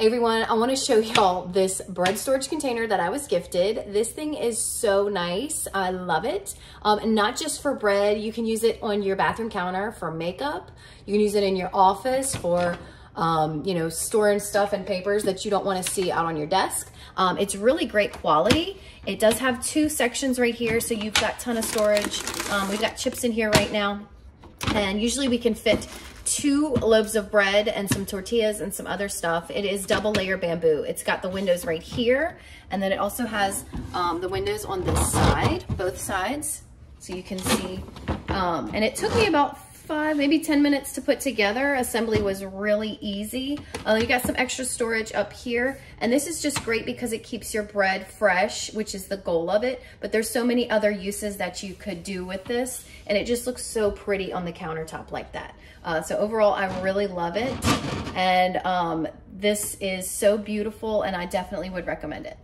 Everyone, I wanna show y'all this bread storage container that I was gifted. This thing is so nice, I love it. Um, and not just for bread, you can use it on your bathroom counter for makeup. You can use it in your office for um, you know, storing stuff and papers that you don't wanna see out on your desk. Um, it's really great quality. It does have two sections right here, so you've got ton of storage. Um, we've got chips in here right now. And usually we can fit two loaves of bread and some tortillas and some other stuff. It is double layer bamboo. It's got the windows right here. And then it also has um, the windows on this side, both sides. So you can see. Um, and it took me about five, maybe 10 minutes to put together. Assembly was really easy. Uh, you got some extra storage up here. And this is just great because it keeps your bread fresh, which is the goal of it. But there's so many other uses that you could do with this. And it just looks so pretty on the countertop like that. Uh, so overall, I really love it. And um, this is so beautiful and I definitely would recommend it.